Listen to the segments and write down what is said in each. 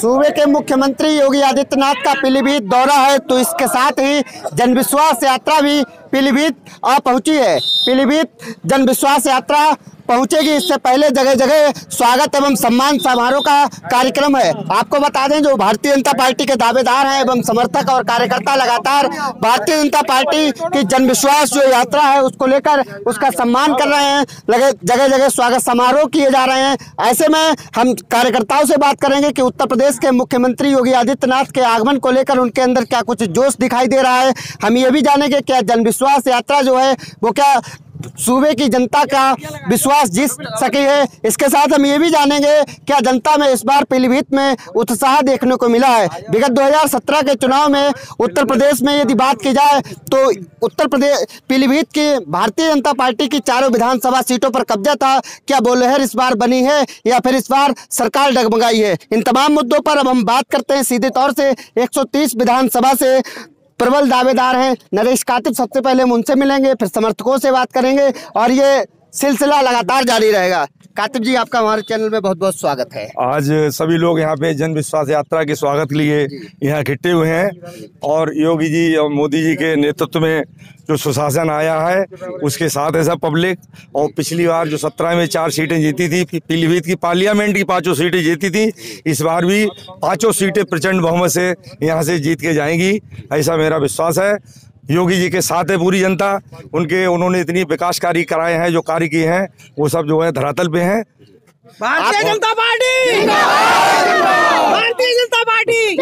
सूबे के मुख्यमंत्री योगी आदित्यनाथ का पीलीभीत दौरा है तो इसके साथ ही जनविश्वास यात्रा भी पीलीभीत आ पहुँची है। पीलीभीत जनविश्वास यात्रा पहुंचेगी। इससे पहले जगह जगह स्वागत एवं सम्मान समारोह का कार्यक्रम है। आपको बता दें, जो भारतीय जनता पार्टी के दावेदार हैं एवं समर्थक और कार्यकर्ता लगातार भारतीय जनता पार्टी की जनविश्वास जो यात्रा है, उसको लेकर उसका सम्मान कर रहे हैं। लगे जगह जगह स्वागत समारोह किए जा रहे हैं। ऐसे में हम कार्यकर्ताओं से बात करेंगे कि उत्तर प्रदेश के मुख्यमंत्री योगी आदित्यनाथ के आगमन को लेकर उनके अंदर क्या कुछ जोश दिखाई दे रहा है। हम ये भी जानेंगे क्या जनविश्वास यात्रा जो है, वो क्या सूबे की जनता का विश्वास जीत सकी है। इसके साथ हम ये भी जानेंगे, क्या जनता में इस बार पीलीभीत में उत्साह देखने को मिला है? विगत 2017 के चुनाव में उत्तर प्रदेश में यदि बात की जाए तो उत्तर प्रदेश पीलीभीत की भारतीय जनता पार्टी की चारों विधानसभा सीटों पर कब्जा था। क्या बोलहर इस बार बनी है, या फिर इस बार सरकार डगमगाई है? इन तमाम मुद्दों पर अब हम बात करते हैं सीधे तौर से। 130 विधानसभा से प्रबल दावेदार हैं। नरेश कातिब सबसे पहले हम उनसे मिलेंगे, फिर समर्थकों से बात करेंगे और ये सिलसिला लगातार जारी रहेगा। कातिब जी आपका हमारे चैनल में बहुत बहुत स्वागत है। आज सभी लोग यहाँ पे जन विश्वास यात्रा के स्वागत के लिए यहाँ इकट्ठे हुए हैं और योगी जी और मोदी जी के नेतृत्व में जो सुशासन आया है उसके साथ ऐसा पब्लिक और पिछली बार जो सत्रह में चार सीटें जीती थी पीलीभीत की पार्लियामेंट की पाँचों सीटें जीती थी इस बार भी पाँचों सीटें प्रचंड बहुमत से यहाँ से जीत के जाएँगी ऐसा मेरा विश्वास है। योगी जी के साथ है पूरी जनता। उनके उन्होंने इतनी विकास कार्य कराए हैं जो कार्य किए हैं वो सब जो है धरातल पे हैं। भारतीय जनता पार्टी! भारतीय जनता पार्टी!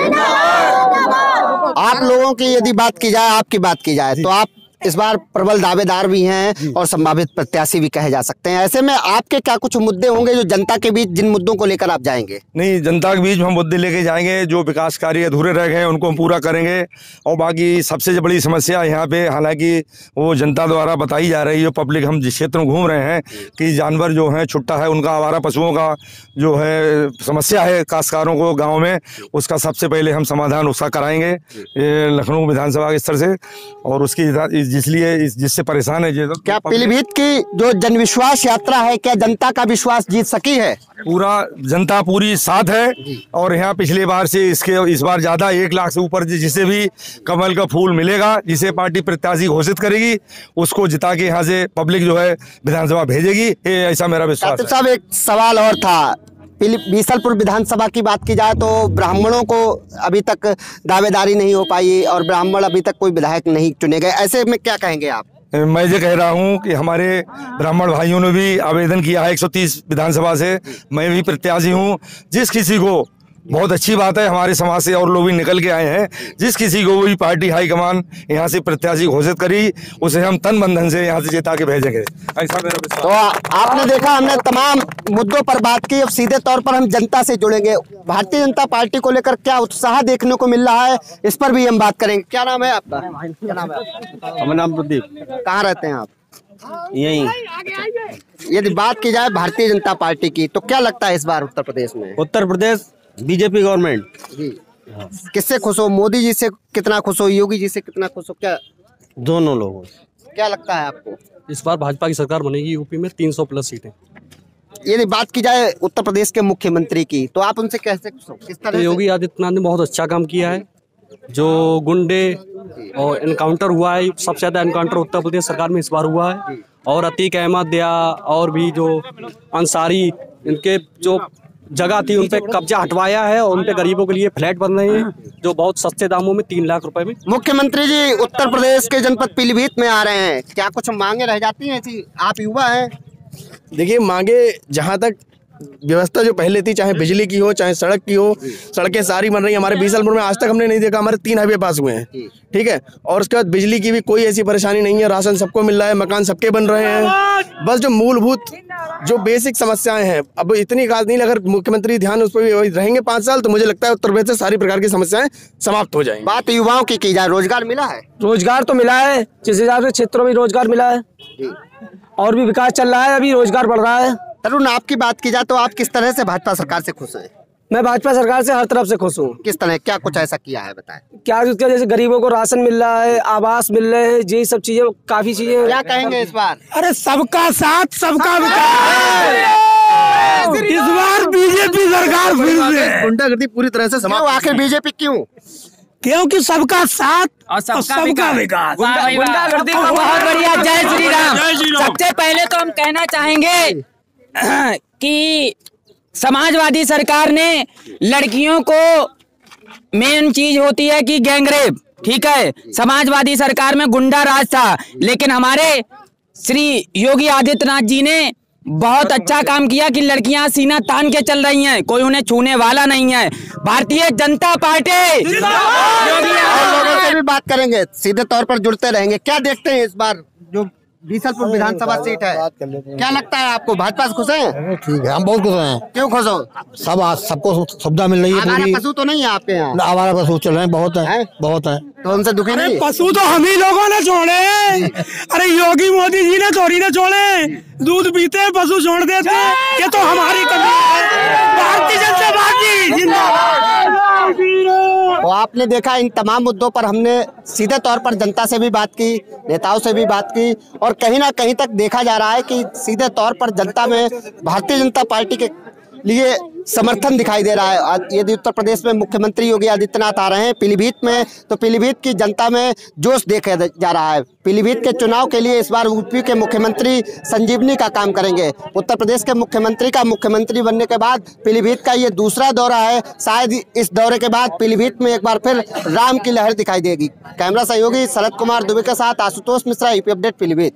आप लोगों की यदि बात की जाए आपकी बात की जाए तो आप इस बार प्रबल दावेदार भी हैं और संभावित प्रत्याशी भी कहे जा सकते हैं। ऐसे में आपके क्या कुछ मुद्दे होंगे जो जनता के बीच जिन मुद्दों को लेकर आप जाएँगे? नहीं जनता के बीच हम मुद्दे लेके जाएँगे जो विकास कार्य अधूरे रह गए उनको हम पूरा करेंगे। और बाकी सबसे बड़ी समस्या यहाँ पे हालाँकि वो जनता द्वारा बताई जा रही है पब्लिक हम जिस क्षेत्र में घूम रहे हैं कि जानवर जो है छुट्टा है उनका आवारा पशुओं का जो है समस्या है काश्तकारों को गाँव में उसका सबसे पहले हम समाधान उसका कराएँगे लखनऊ विधानसभा के स्तर से। और उसकी जिसलिए इस जिससे परेशान है तो क्या पीलीभीत की जो जनविश्वास यात्रा है क्या जनता का विश्वास जीत सकी है? पूरा जनता पूरी साथ है और यहाँ पिछले बार से इसके इस बार ज़्यादा एक लाख से ऊपर जिसे भी कमल का फूल मिलेगा जिसे पार्टी प्रत्याशी घोषित करेगी उसको जिता के यहाँ से पब्लिक जो है विधानसभा भेजेगी ऐसा मेरा विश्वास साहब एक सवाल और था। बीसलपुर विधानसभा की बात की जाए तो ब्राह्मणों को अभी तक दावेदारी नहीं हो पाई और ब्राह्मण अभी तक कोई विधायक नहीं चुने गए। ऐसे में क्या कहेंगे आप? मैं ये कह रहा हूँ कि हमारे ब्राह्मण भाइयों ने भी आवेदन किया है 130 विधानसभा से। मैं भी प्रत्याशी हूँ। जिस किसी को बहुत अच्छी बात है हमारे समाज से और लोग भी निकल के आए हैं। जिस किसी को भी पार्टी हाईकमान यहाँ से प्रत्याशी घोषित करी उसे हम तन बंधन से यहाँ से जिता के भेजेंगे। ऐसा मेरा तो आपने देखा हमने तमाम मुद्दों पर बात की अब सीधे तौर पर हम जनता से जुड़ेंगे। भारतीय जनता पार्टी को लेकर क्या उत्साह देखने को मिल रहा है इस पर भी हम बात करेंगे। क्या नाम है आपका? क्या नाम है नाम प्रदीप। कहाँ रहते हैं आप? यही। यदि बात की जाए भारतीय जनता पार्टी की तो क्या लगता है इस बार उत्तर प्रदेश में? Uttar Pradesh BJP government. जी। किससे खुश हो? मोदी जी से कितना खुश हो? योगी जी से कितना खुश हो? क्या दोनों लोगों क्या लगता है आपको? इस बार भाजपा की सरकार बनेगी यूपी में 300 प्लस सीटें। यदि बात की जाए उत्तर प्रदेश के मुख्यमंत्री की तो आप उनसे कैसे किस तरह तो योगी आदित्यनाथ ने बहुत अच्छा काम किया है। जो गुंडे और इनकाउंटर हुआ है सबसे ज़्यादा इनकाउंटर उत्तर प्रदेश सरकार में इस बार हुआ है। और अतीक अहमद या और भी जो अंसारी इनके जो जगह थी उन पे कब्जा हटवाया है और उनके गरीबों के लिए फ्लैट बन रहे हैं जो बहुत सस्ते दामों में तीन लाख रुपए में। मुख्यमंत्री जी उत्तर प्रदेश के जनपद पीलीभीत में आ रहे हैं। क्या कुछ मांगे रह जाती हैं ऐसी? आप युवा हैं। देखिए मांगे जहाँ तक व्यवस्था जो पहले थी चाहे बिजली की हो चाहे सड़क की हो सड़कें सारी बन रही हैं। हमारे बीसलपुर में आज तक हमने नहीं देखा हमारे तीन हाईवे पास हुए हैं। ठीक है? और उसके बाद बिजली की भी कोई ऐसी परेशानी नहीं है राशन सबको मिल रहा है मकान सबके बन रहे हैं। बस जो मूलभूत जो बेसिक समस्याएँ हैं अब इतनी खास नहीं अगर मुख्यमंत्री ध्यान उस पर भी रहेंगे पाँच साल तो मुझे लगता है उत्तर प्रदेश से सारी प्रकार की समस्याएँ समाप्त हो जाएँगी। बात युवाओं की की जाए रोज़गार मिला है? रोज़गार तो मिला है जिस हिसाब से क्षेत्रों में रोज़गार मिला है। और भी विकास चल रहा है अभी रोज़गार बढ़ रहा है। तरुण आपकी बात की जाए तो आप किस तरह से भाजपा सरकार से खुश हैं? मैं भाजपा सरकार से हर तरफ़ से खुश हूँ। किस तरह क्या कुछ ऐसा किया है बताएँ। क्या क्या? जैसे गरीबों को राशन मिल रहा है आवास मिल रहे हैं ये सब चीज़ें काफ़ी चीज़ें। क्या कहेंगे इस बार? अरे सबका साथ सबका विकास। इस बार बीजेपी सरकार फिर से। गुंडागर्दी पूरी तरह से समाप्त आखिर बीजेपी क्यों? क्योंकि सबका साथ और सबका विकास। गुंडागर्दी को बहुत बढ़िया। जय श्री राम। सबसे पहले तो हम कहना चाहेंगे कि समाजवादी सरकार ने लड़कियों को मेन चीज़ होती है कि गैंगरेप ठीक है? समाजवादी सरकार में गुंडा राज था। लेकिन हमारे श्री योगी आदित्यनाथ जी ने बहुत अच्छा काम किया कि लड़कियाँ सीना तान के चल रही हैं कोई उन्हें छूने वाला नहीं है। भारतीय जनता पार्टी! और लोगों से भी बात करेंगे सीधे तौर पर जुड़ते रहेंगे। क्या देखते हैं इस बार जो बीसलपुर विधानसभा सीट है। क्या लगता है आपको भाजपा से खुश है? ठीक है हम बहुत खुश हैं। क्यों खुश हो? सब आज सबको सुविधा मिल रही है आवारा पशु तो नहीं है आपके यहाँ? आवारा पशु चल रहे हैं बहुत हैं? है? बहुत है। तो उनसे दुखी नहीं? पशु तो हम ही लोगों ने छोड़े। अरे योगी मोदी जी ने थोड़ी ना छोड़े। दूध पीते पशु छोड़ देते। ये तो हमारी कमी है। भारतीय जनता पार्टी जिंदाबाद। आपने देखा इन तमाम मुद्दों पर हमने सीधे तौर पर जनता से भी बात की, नेताओं से भी बात की और कहीं ना कहीं तक देखा जा रहा है कि सीधे तौर पर जनता में भारतीय जनता पार्टी के लिए समर्थन दिखाई दे रहा है। यदि उत्तर प्रदेश में मुख्यमंत्री योगी आदित्यनाथ आ रहे हैं पीलीभीत में तो पीलीभीत की जनता में जोश देखा जा रहा है। पीलीभीत के चुनाव के लिए इस बार यूपी के मुख्यमंत्री संजीवनी का काम करेंगे। उत्तर प्रदेश के मुख्यमंत्री का मुख्यमंत्री बनने के बाद पीलीभीत का ये दूसरा दौरा है। शायद इस दौरे के बाद पीलीभीत में एक बार फिर राम की लहर दिखाई देगी। कैमरा सहयोगी शरद कुमार दुबे के साथ आशुतोष मिश्रा, यूपी अपडेट, पीलीभीत।